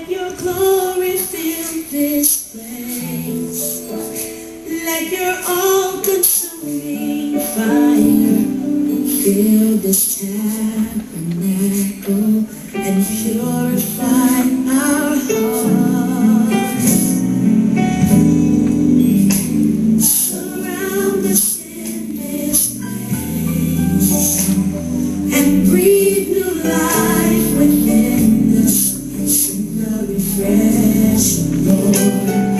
Let your glory fill this place. Let your all-consuming fire fill this tabernacle and pure. slow.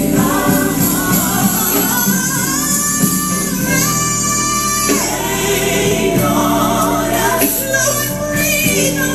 Divino.